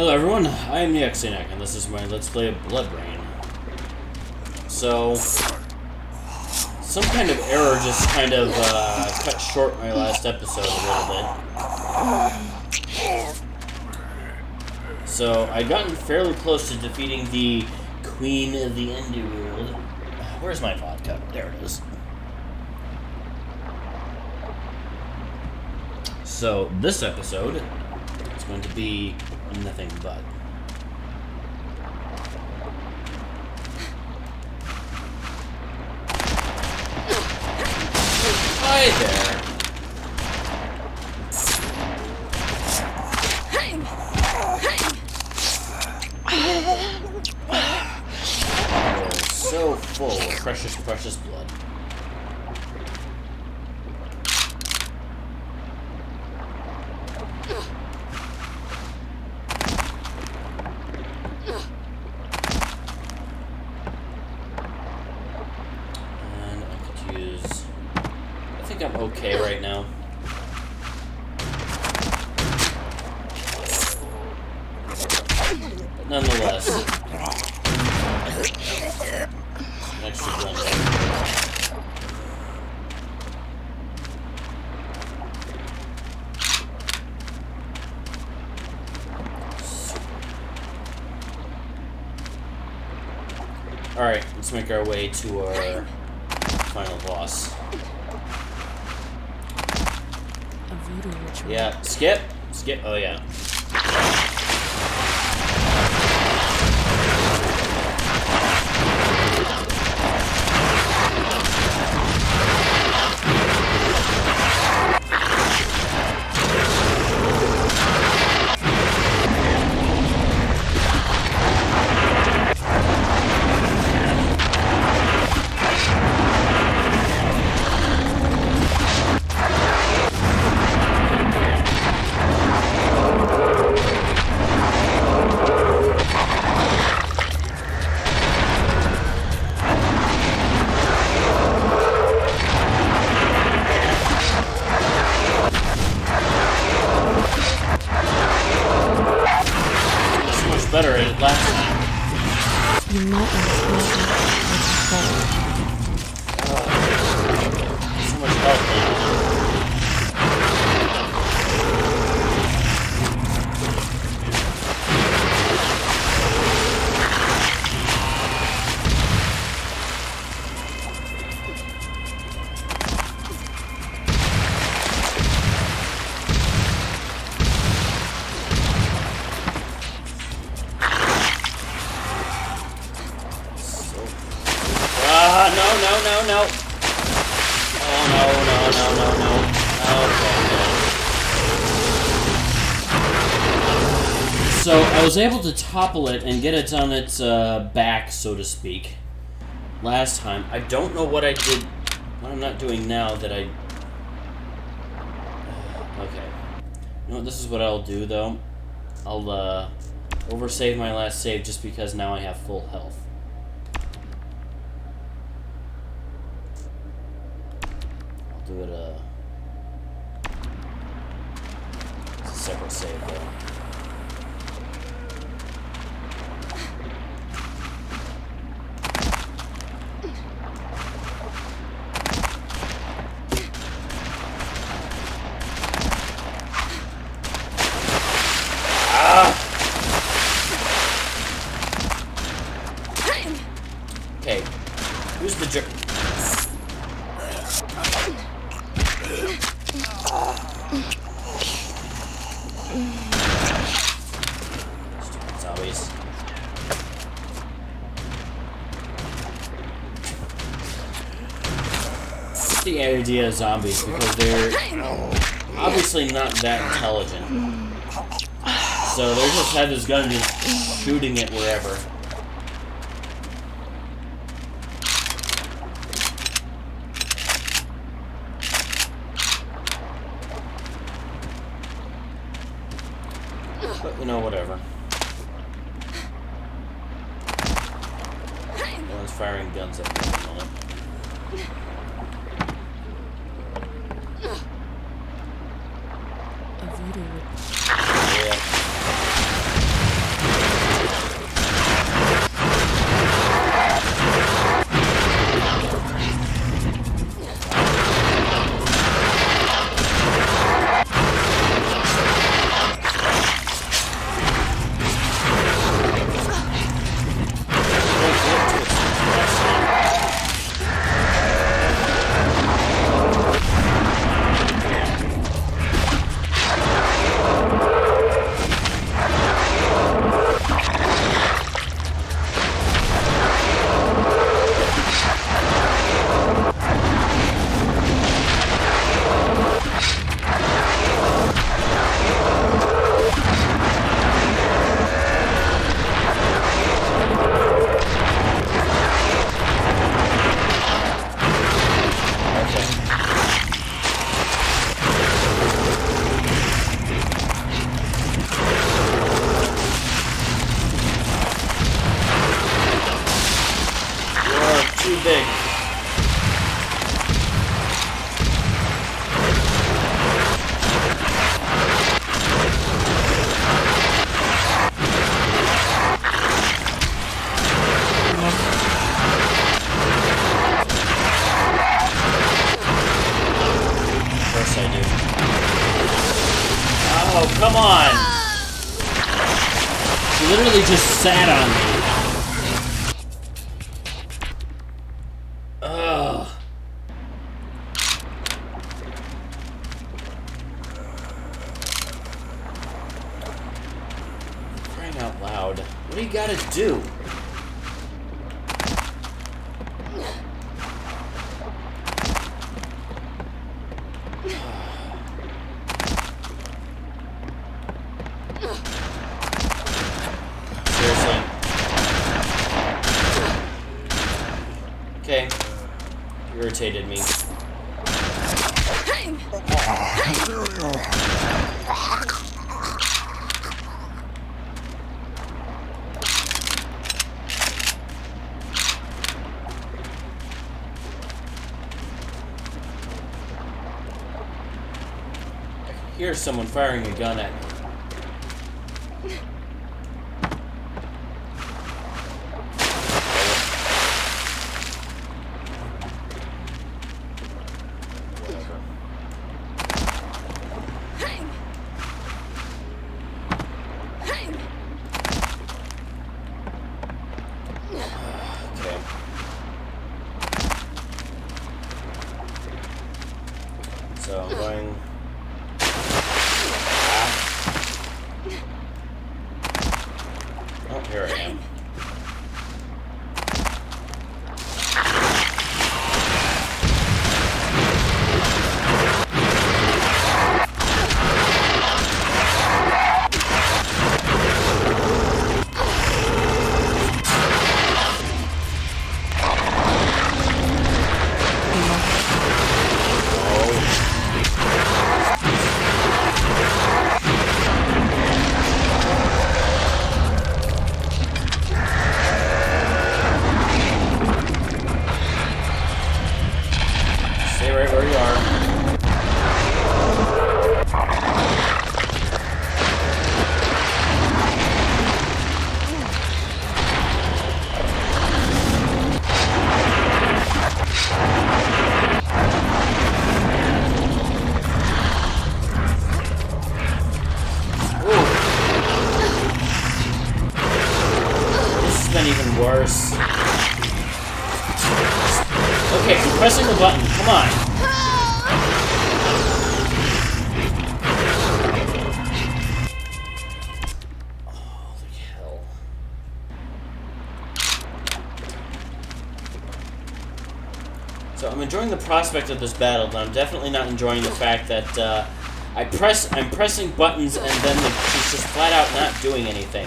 Hello everyone, I am Neoxenok, and this is my Let's Play of BloodRayne. So, some kind of error just kind of uh, cut short my last episode a little bit. So, I'd gotten fairly close to defeating the Queen of the Underworld. Where's my vodka? There it is. So, this episode is going to be nothing but. Hi there. Oh, so full of precious, precious blood. And I could use. I think I'm okay right now. But nonetheless. An extra blunt. Alright, let's make our way to our final boss. A voodoo ritual. Yeah, skip. Skip. Oh, yeah. Was able to topple it and get it on its uh, back, so to speak, last time. I don't know what I did, what I'm not doing now that I... Okay. You know what, this is what I'll do, though. I'll, uh, oversave my last save just because now I have full health. I'll do it, uh... It's a separate save, though. Ah! Okay, who's the jerk? Stupid zombies. The idea of zombies because they're obviously not that intelligent. So they just have this gun just shooting it wherever. Literally irritated me. Here's someone firing a gun at me. Prospect of this battle, but I'm definitely not enjoying the fact that uh, I press, I'm pressing buttons and then the, she's just flat out not doing anything.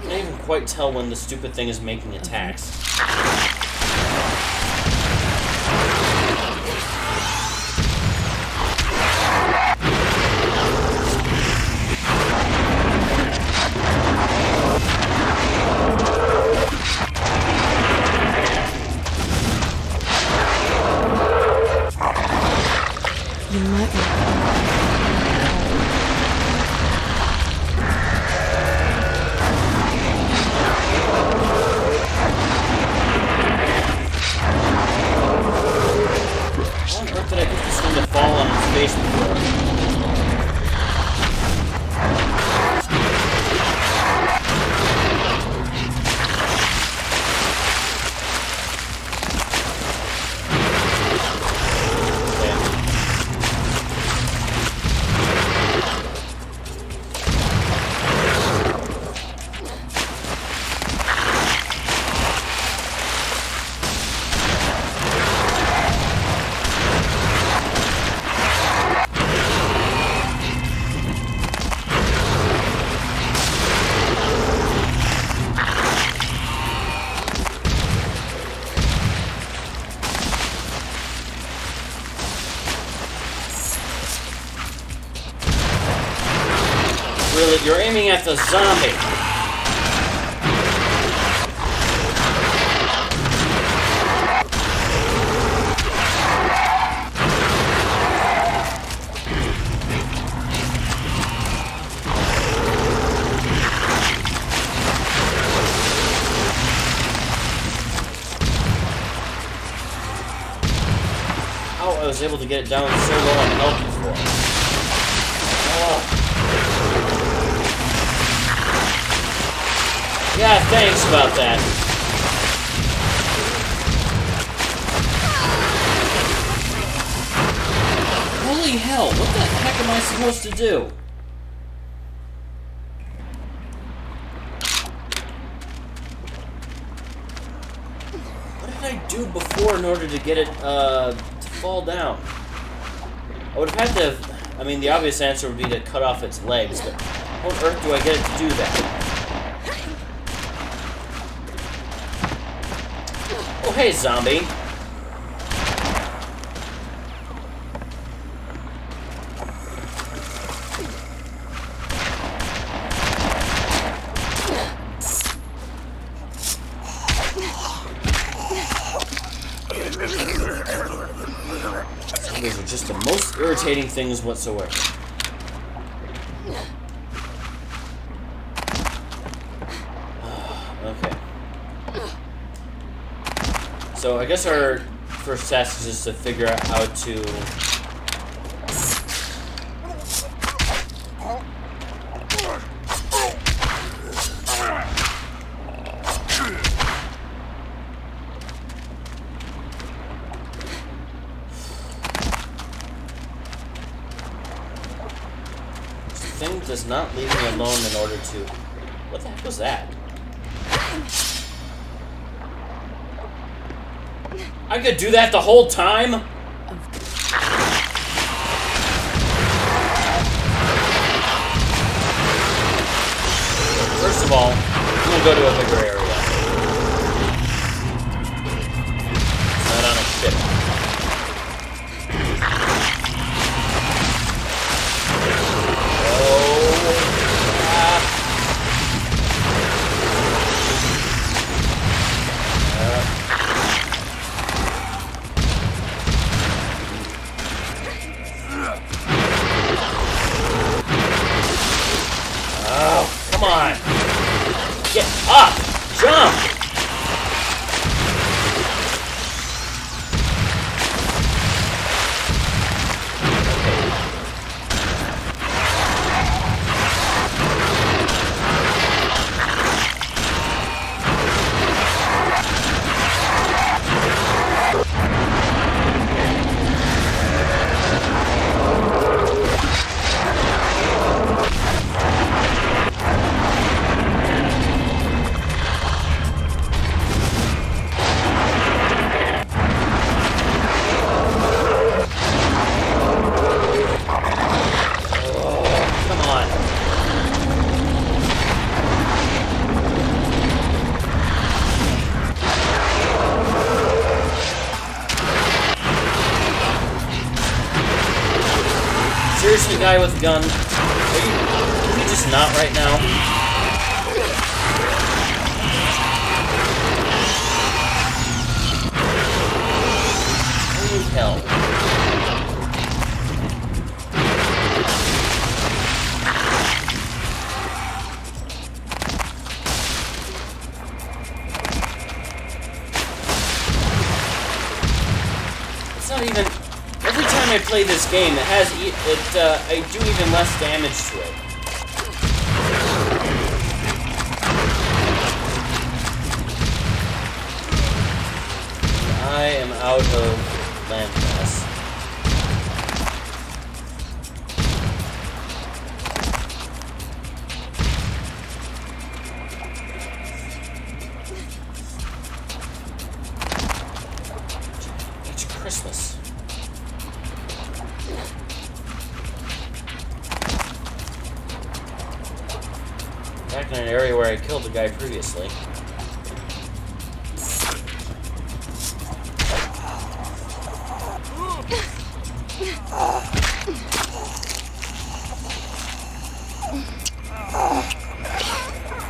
I can't even quite tell when the stupid thing is making attacks. At the zombie. How I was able to get it down so low on health thanks about that. Holy hell, what the heck am I supposed to do? What did I do before in order to get it uh, to fall down? I would have had to. I mean, the obvious answer would be to cut off its legs, but how on earth do I get it to do that? Hey, zombie. These are just the most irritating things whatsoever. okay. So I guess our first task is just to figure out how to thing does not leave me alone in order to. What the heck was that? I could do that the whole time? First of all, we'll go to a bigger area. Get up! Seriously, guy with gun? Are you, you just not right now? Holy. Play this game, it has e- it. Uh, I do even less damage to it. I am out of landmass. I killed a guy previously.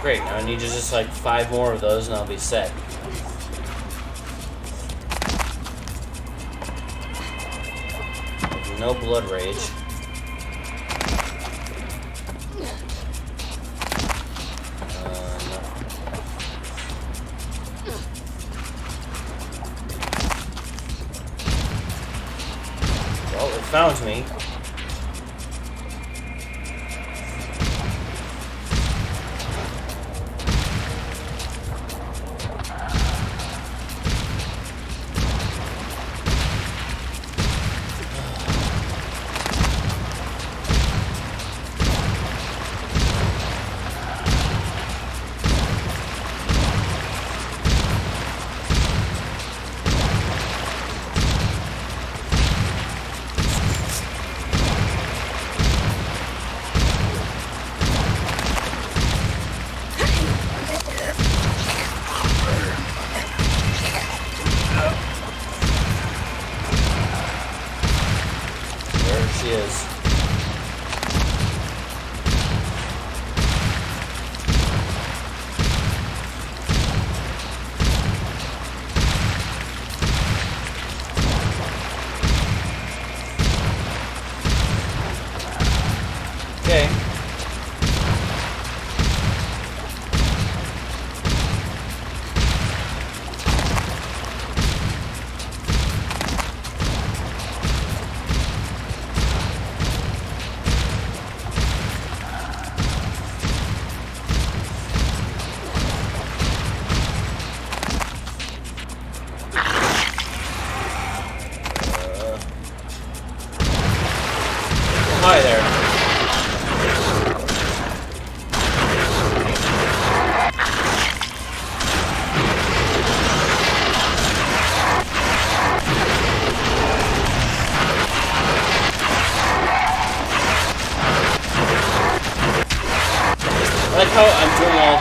Great, I need just like five more of those and I'll be set. No blood rage. Found me.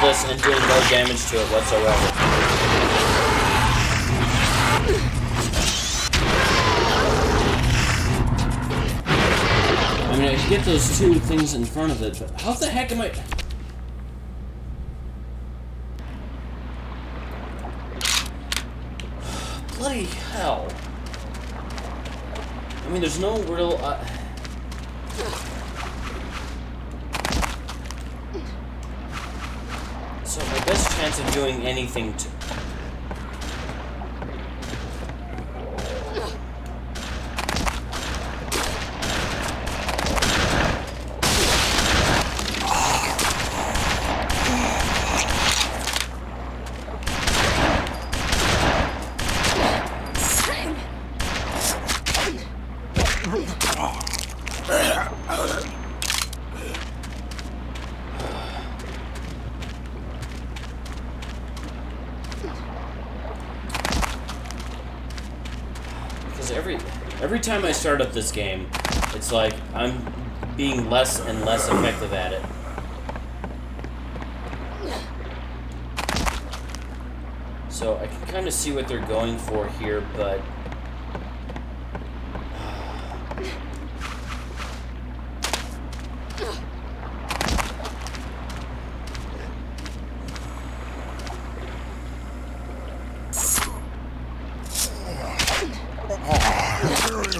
This and doing no damage to it whatsoever. I mean, I get those two things in front of it, but how the heck am I... Bloody hell. I mean, there's no real... Uh... chance of doing anything to time I start up this game, it's like I'm being less and less effective at it. So I can kind of see what they're going for here, but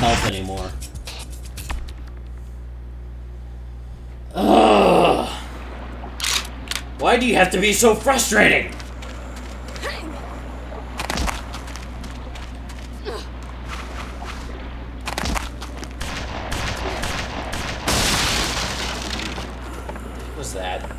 Health anymore. Ugh. Why do you have to be so frustrating? What was that?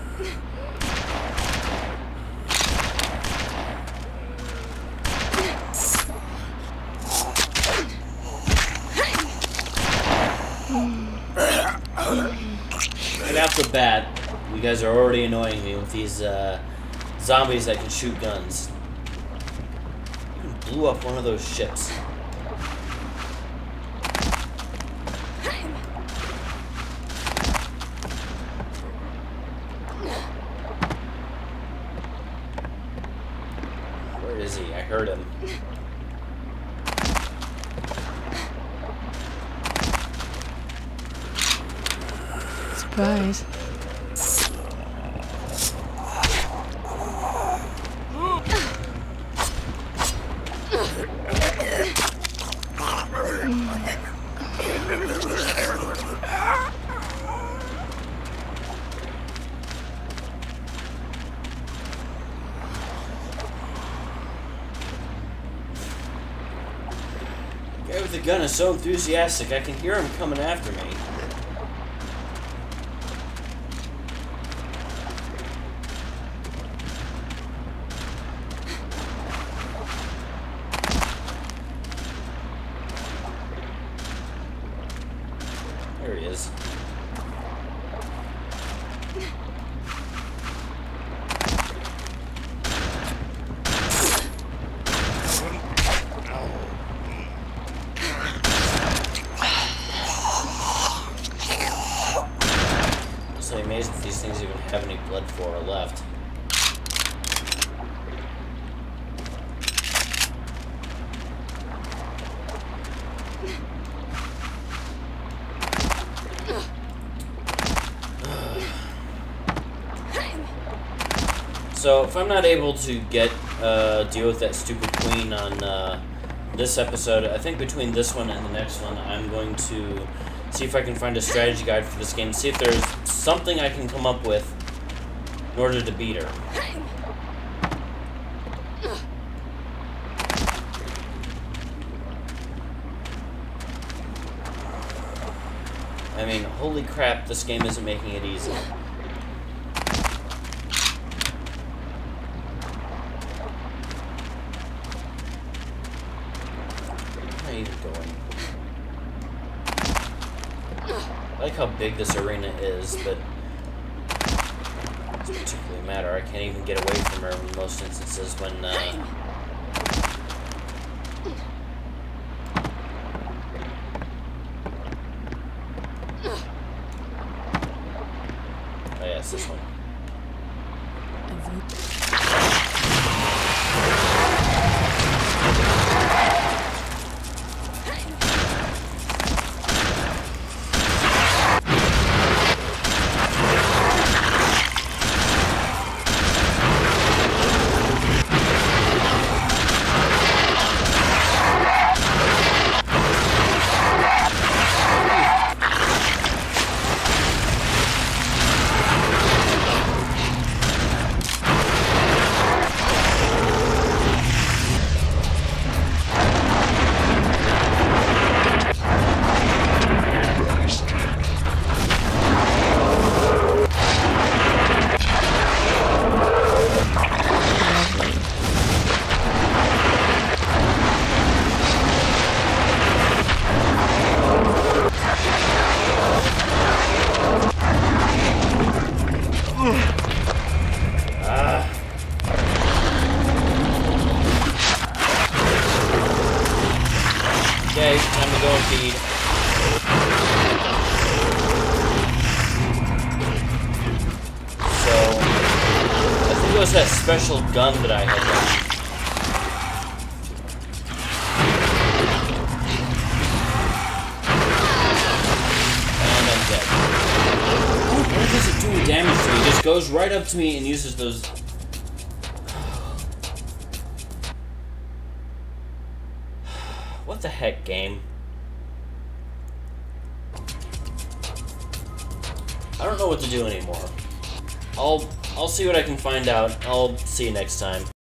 Right off the bat, you guys are already these uh, zombies that can shoot guns. You blew up one of those ships. Where is he? I heard him. Surprise. guy with the gun is so enthusiastic, I can hear him coming after me. There he is. I'm so amazed if these things even have any blood flora left. So if I'm not able to get uh, deal with that stupid queen on uh, this episode, I think between this one and the next one, I'm going to see if I can find a strategy guide for this game. See if there's something I can come up with in order to beat her. I mean, holy crap, this game isn't making it easy. Where am I even going? I like how big this arena is, but it doesn't particularly matter. I can't even get away from her in most instances when, uh... gun that I had. And I'm dead. Why does it do damage to me? It just goes right up to me and uses those. See what I can find out. I'll see you next time.